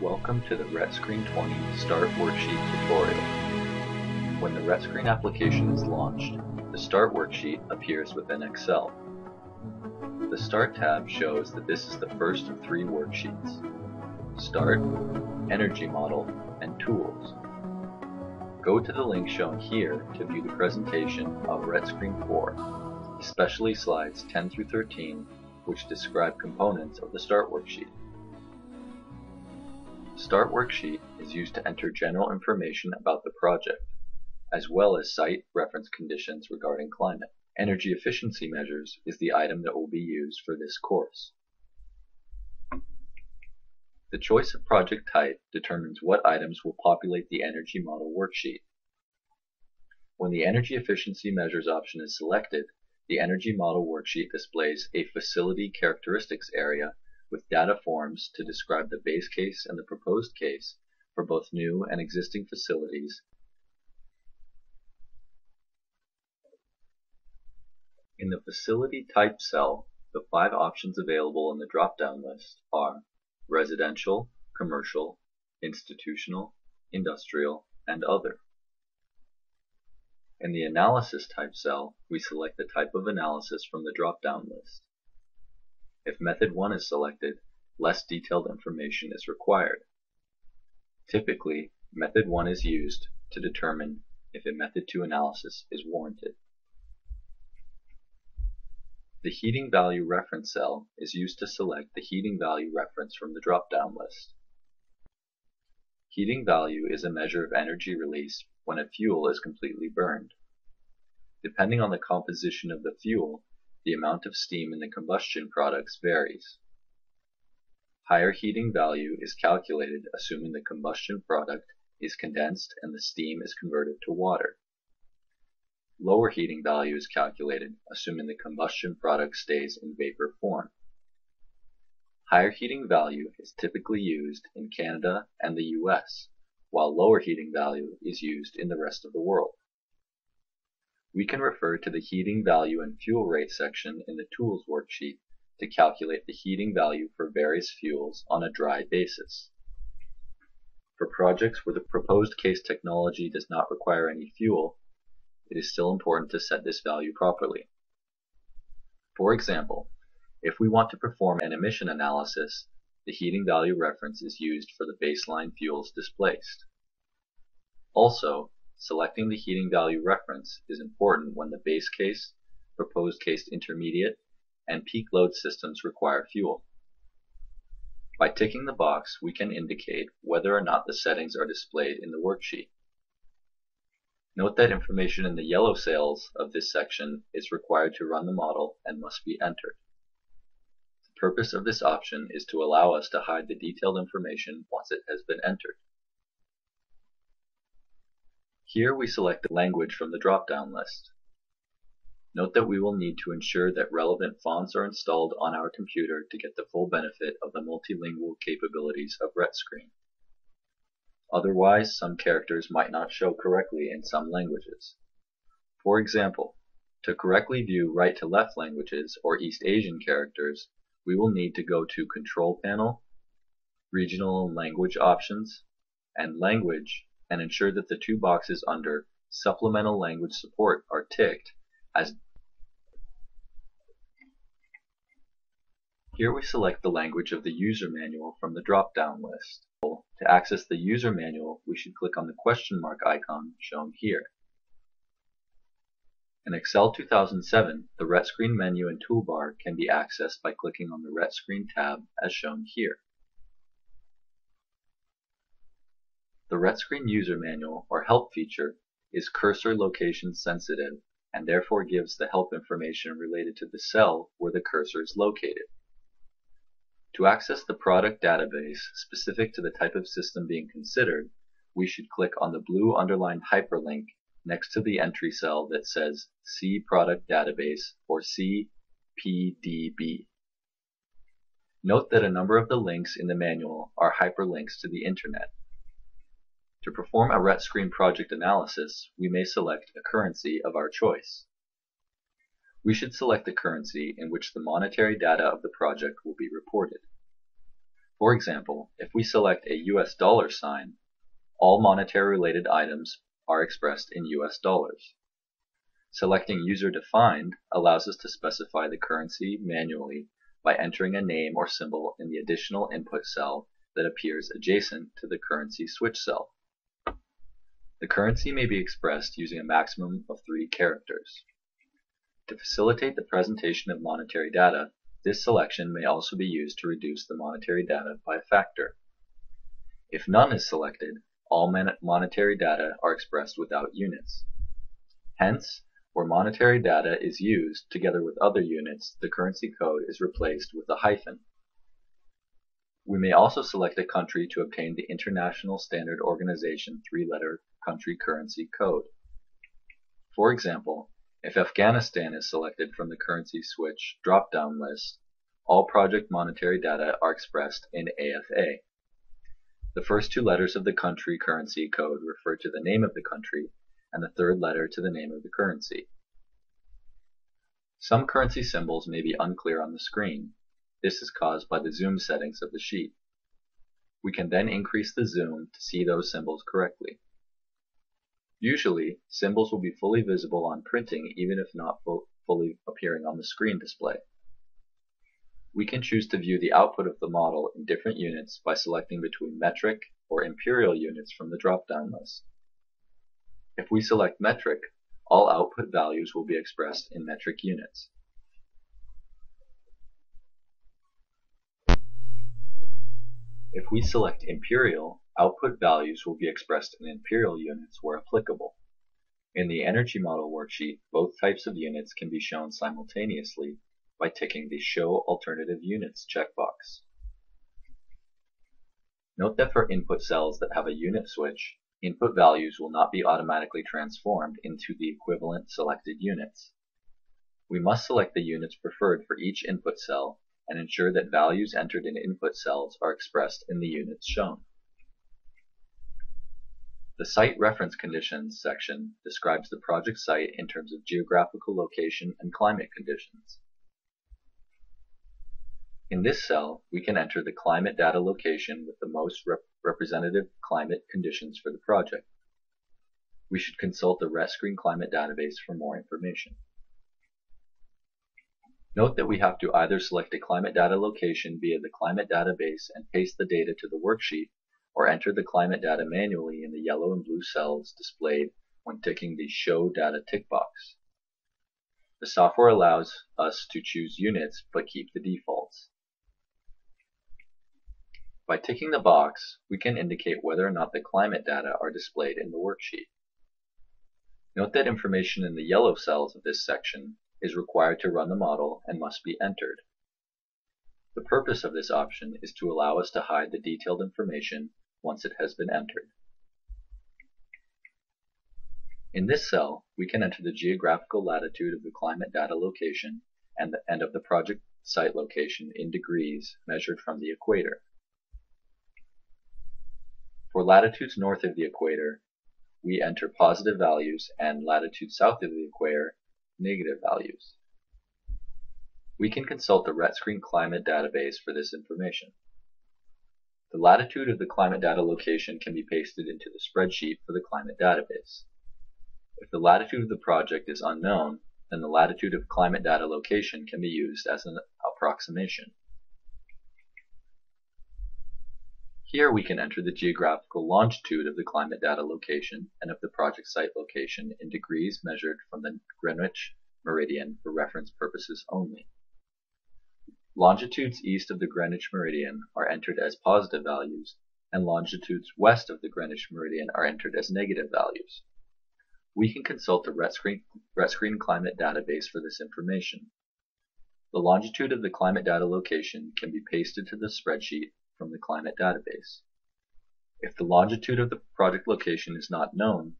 Welcome to the RETScreen 20 Start Worksheet tutorial. When the RETScreen application is launched, the Start worksheet appears within Excel. The Start tab shows that this is the first of three worksheets. Start, Energy Model, and Tools. Go to the link shown here to view the presentation of RETScreen 4, especially slides 10 through 13, which describe components of the Start worksheet. Start Worksheet is used to enter general information about the project, as well as site reference conditions regarding climate. Energy efficiency measures is the item that will be used for this course. The choice of project type determines what items will populate the Energy Model worksheet. When the Energy Efficiency Measures option is selected, the Energy Model worksheet displays a Facility Characteristics area with data forms to describe the base case and the proposed case for both new and existing facilities. In the Facility Type cell, the five options available in the drop-down list are Residential, Commercial, Institutional, Industrial, and Other. In the Analysis Type cell, we select the type of analysis from the drop-down list. If method 1 is selected, less detailed information is required. Typically, method 1 is used to determine if a method 2 analysis is warranted. The heating value reference cell is used to select the heating value reference from the drop-down list. Heating value is a measure of energy release when a fuel is completely burned. Depending on the composition of the fuel, the amount of steam in the combustion products varies. Higher heating value is calculated assuming the combustion product is condensed and the steam is converted to water. Lower heating value is calculated assuming the combustion product stays in vapor form. Higher heating value is typically used in Canada and the US, while lower heating value is used in the rest of the world. We can refer to the heating value and fuel rate section in the Tools worksheet to calculate the heating value for various fuels on a dry basis. For projects where the proposed case technology does not require any fuel, it is still important to set this value properly. For example, if we want to perform an emission analysis, the heating value reference is used for the baseline fuels displaced. Also, Selecting the heating value reference is important when the base case, proposed case intermediate, and peak load systems require fuel. By ticking the box, we can indicate whether or not the settings are displayed in the worksheet. Note that information in the yellow cells of this section is required to run the model and must be entered. The purpose of this option is to allow us to hide the detailed information once it has been entered. Here we select the language from the drop-down list. Note that we will need to ensure that relevant fonts are installed on our computer to get the full benefit of the multilingual capabilities of RETScreen. Otherwise, some characters might not show correctly in some languages. For example, to correctly view right to left languages or East Asian characters, we will need to go to Control Panel, Regional and Language Options, and Language and ensure that the two boxes under Supplemental Language Support are ticked as Here we select the language of the user manual from the drop-down list. To access the user manual, we should click on the question mark icon shown here. In Excel 2007, the RETScreen menu and toolbar can be accessed by clicking on the RETScreen tab as shown here. The RETScreen User Manual or Help feature is cursor location sensitive and therefore gives the help information related to the cell where the cursor is located. To access the product database specific to the type of system being considered, we should click on the blue underlined hyperlink next to the entry cell that says See Product Database or CPDB. Note that a number of the links in the manual are hyperlinks to the internet. To perform a RETScreen project analysis, we may select a currency of our choice. We should select the currency in which the monetary data of the project will be reported. For example, if we select a US dollar sign, all monetary related items are expressed in US dollars. Selecting User Defined allows us to specify the currency manually by entering a name or symbol in the additional input cell that appears adjacent to the currency switch cell. The currency may be expressed using a maximum of three characters. To facilitate the presentation of monetary data, this selection may also be used to reduce the monetary data by a factor. If none is selected, all monetary data are expressed without units. Hence, where monetary data is used together with other units, the currency code is replaced with a hyphen. We may also select a country to obtain the International Standard Organization three-letter country currency code. For example, if Afghanistan is selected from the currency switch drop-down list, all project monetary data are expressed in AFA. The first two letters of the country currency code refer to the name of the country and the third letter to the name of the currency. Some currency symbols may be unclear on the screen. This is caused by the zoom settings of the sheet. We can then increase the zoom to see those symbols correctly. Usually, symbols will be fully visible on printing even if not fully appearing on the screen display. We can choose to view the output of the model in different units by selecting between metric or imperial units from the drop-down list. If we select metric, all output values will be expressed in metric units. If we select imperial, output values will be expressed in imperial units where applicable. In the energy model worksheet, both types of units can be shown simultaneously by ticking the Show Alternative Units checkbox. Note that for input cells that have a unit switch, input values will not be automatically transformed into the equivalent selected units. We must select the units preferred for each input cell and ensure that values entered in input cells are expressed in the units shown. The Site Reference Conditions section describes the project site in terms of geographical location and climate conditions. In this cell, we can enter the climate data location with the most rep representative climate conditions for the project. We should consult the RETScreen Climate Database for more information. Note that we have to either select a climate data location via the climate database and paste the data to the worksheet, or enter the climate data manually in the yellow and blue cells displayed when ticking the Show Data tick box. The software allows us to choose units but keep the defaults. By ticking the box, we can indicate whether or not the climate data are displayed in the worksheet. Note that information in the yellow cells of this section is required to run the model and must be entered. The purpose of this option is to allow us to hide the detailed information once it has been entered. In this cell, we can enter the geographical latitude of the climate data location and, the, and of the project site location in degrees measured from the equator. For latitudes north of the equator, we enter positive values and latitudes south of the equator, negative values. We can consult the RETScreen Climate Database for this information. The latitude of the climate data location can be pasted into the spreadsheet for the climate database. If the latitude of the project is unknown, then the latitude of climate data location can be used as an approximation. Here we can enter the geographical longitude of the climate data location and of the project site location in degrees measured from the Greenwich meridian for reference purposes only. Longitudes east of the Greenwich meridian are entered as positive values, and longitudes west of the Greenwich meridian are entered as negative values. We can consult the RETScreen, RETScreen Climate Database for this information. The longitude of the climate data location can be pasted to the spreadsheet from the climate database. If the longitude of the project location is not known,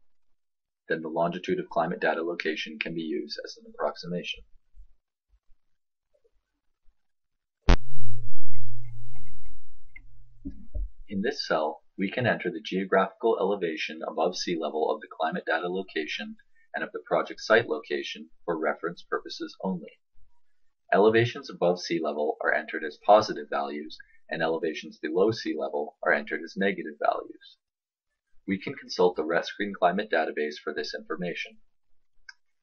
then the longitude of climate data location can be used as an approximation. In this cell, we can enter the geographical elevation above sea level of the climate data location and of the project site location for reference purposes only. Elevations above sea level are entered as positive values and elevations below sea level are entered as negative values. We can consult the RETScreen Climate Database for this information.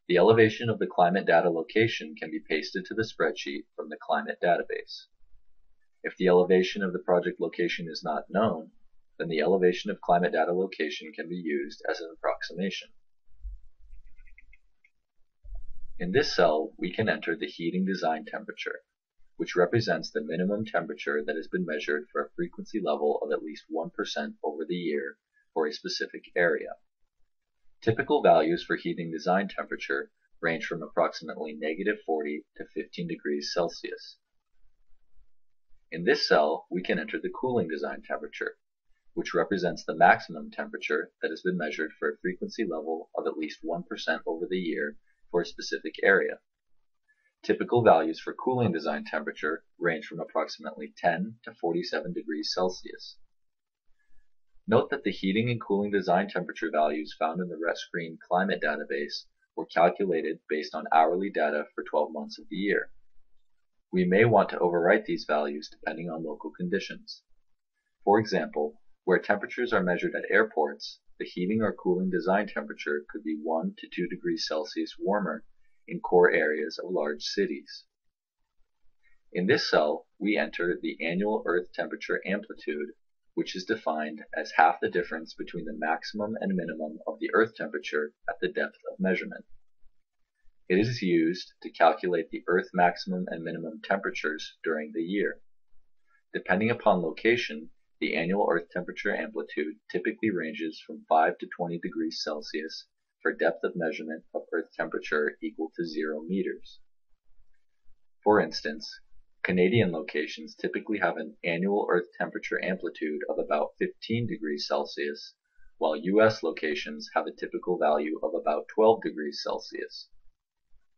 The elevation of the climate data location can be pasted to the spreadsheet from the climate database. If the elevation of the project location is not known, then the elevation of climate data location can be used as an approximation. In this cell, we can enter the heating design temperature, which represents the minimum temperature that has been measured for a frequency level of at least 1% over the year for a specific area. Typical values for heating design temperature range from approximately negative 40 to 15 degrees Celsius. In this cell, we can enter the cooling design temperature, which represents the maximum temperature that has been measured for a frequency level of at least 1% over the year for a specific area. Typical values for cooling design temperature range from approximately 10 to 47 degrees Celsius. Note that the heating and cooling design temperature values found in the RETScreen climate database were calculated based on hourly data for 12 months of the year. We may want to overwrite these values depending on local conditions. For example, where temperatures are measured at airports, the heating or cooling design temperature could be 1 to 2 degrees Celsius warmer in core areas of large cities. In this cell, we enter the annual Earth temperature amplitude, which is defined as half the difference between the maximum and minimum of the Earth temperature at the depth of measurement. It is used to calculate the Earth maximum and minimum temperatures during the year. Depending upon location, the annual Earth temperature amplitude typically ranges from 5 to 20 degrees Celsius for depth of measurement of Earth temperature equal to 0 meters. For instance, Canadian locations typically have an annual Earth temperature amplitude of about 15 degrees Celsius, while US locations have a typical value of about 12 degrees Celsius.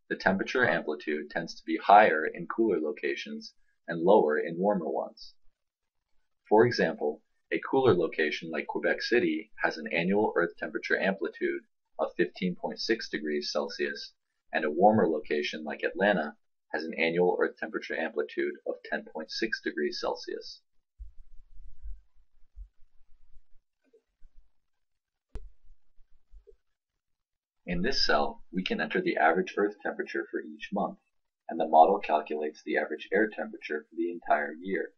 The temperature amplitude tends to be higher in cooler locations and lower in warmer ones. For example, a cooler location like Quebec City has an annual Earth temperature amplitude of 15.6 degrees Celsius, and a warmer location like Atlanta has an annual Earth temperature amplitude of 10.6 degrees Celsius. In this cell, we can enter the average Earth temperature for each month, and the model calculates the average air temperature for the entire year.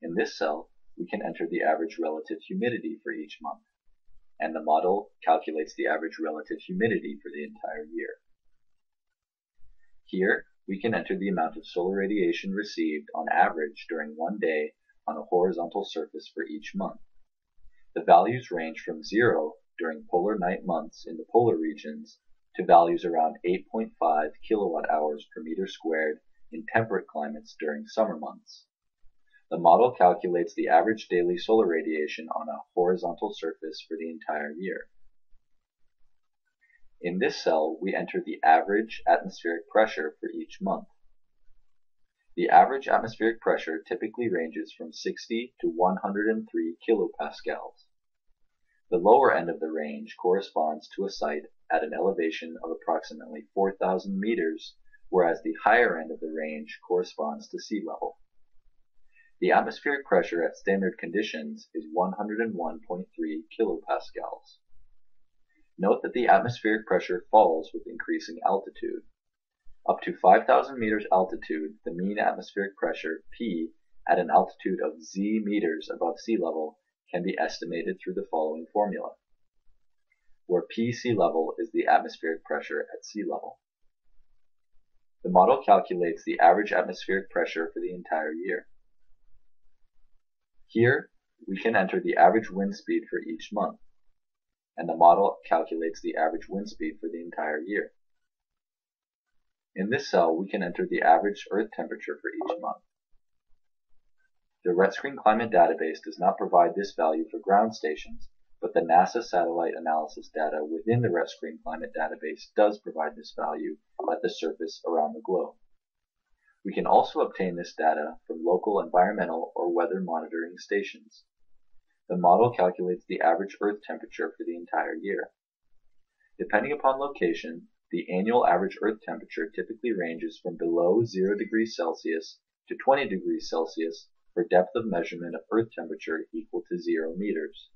In this cell, we can enter the average relative humidity for each month, and the model calculates the average relative humidity for the entire year. Here, we can enter the amount of solar radiation received on average during one day on a horizontal surface for each month. The values range from zero during polar night months in the polar regions to values around 8.5 kilowatt hours per meter squared in temperate climates during summer months. The model calculates the average daily solar radiation on a horizontal surface for the entire year. In this cell, we enter the average atmospheric pressure for each month. The average atmospheric pressure typically ranges from 60 to 103 kilopascals. The lower end of the range corresponds to a site at an elevation of approximately 4,000 meters, whereas the higher end of the range corresponds to sea level. The atmospheric pressure at standard conditions is 101.3 kilopascals. Note that the atmospheric pressure falls with increasing altitude. Up to 5,000 meters altitude, the mean atmospheric pressure, P, at an altitude of z meters above sea level can be estimated through the following formula, where P sea level is the atmospheric pressure at sea level. The model calculates the average atmospheric pressure for the entire year. Here, we can enter the average wind speed for each month, and the model calculates the average wind speed for the entire year. In this cell, we can enter the average Earth temperature for each month. The RETScreen Climate Database does not provide this value for ground stations, but the NASA satellite analysis data within the RETScreen Climate Database does provide this value at the surface around the globe. We can also obtain this data from local environmental or weather monitoring stations. The model calculates the average Earth temperature for the entire year. Depending upon location, the annual average Earth temperature typically ranges from below 0 degrees Celsius to 20 degrees Celsius for depth of measurement of earth temperature equal to 0 meters.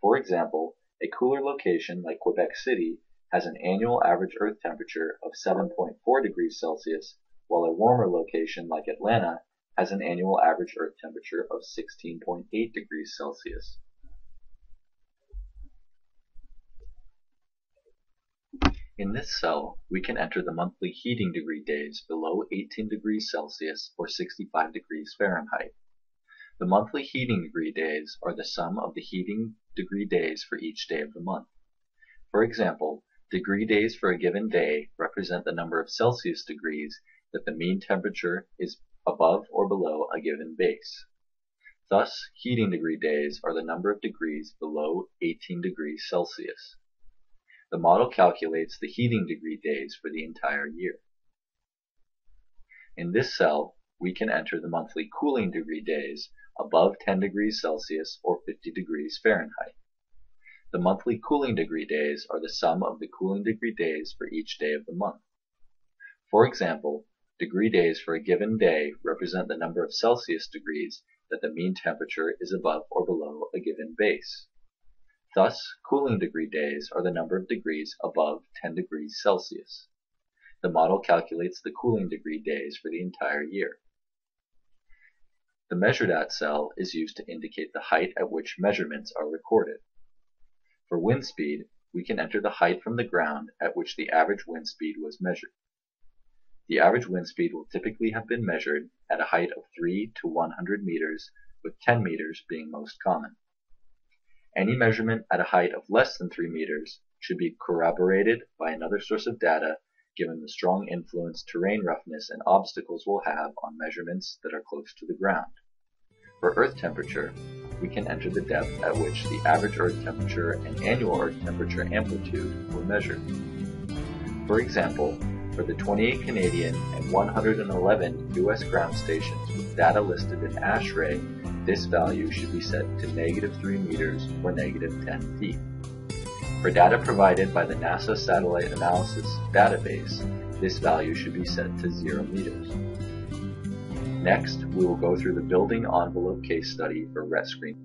For example, a cooler location like Quebec City has an annual average earth temperature of 7.4 degrees Celsius, while a warmer location like Atlanta has an annual average earth temperature of 16.8 degrees Celsius. In this cell, we can enter the monthly heating degree days below 18 degrees Celsius or 65 degrees Fahrenheit. The monthly heating degree days are the sum of the heating degree days for each day of the month. For example, degree days for a given day represent the number of Celsius degrees that the mean temperature is above or below a given base. Thus, heating degree days are the number of degrees below 18 degrees Celsius. The model calculates the heating degree days for the entire year. In this cell, we can enter the monthly cooling degree days above 10 degrees Celsius or 50 degrees Fahrenheit. The monthly cooling degree days are the sum of the cooling degree days for each day of the month. For example, degree days for a given day represent the number of Celsius degrees that the mean temperature is above or below a given base. Thus, cooling degree days are the number of degrees above 10 degrees Celsius. The model calculates the cooling degree days for the entire year. The measured at cell is used to indicate the height at which measurements are recorded. For wind speed, we can enter the height from the ground at which the average wind speed was measured. The average wind speed will typically have been measured at a height of 3 to 100 meters, with 10 meters being most common. Any measurement at a height of less than 3 meters should be corroborated by another source of data given the strong influence terrain roughness and obstacles will have on measurements that are close to the ground. For earth temperature, we can enter the depth at which the average earth temperature and annual earth temperature amplitude were measured. For example, for the 28 Canadian and 111 US ground stations with data listed in ASHRAE this value should be set to negative 3 meters or negative 10 feet. For data provided by the NASA Satellite Analysis database, this value should be set to 0 meters. Next, we will go through the building envelope case study for RETScreen.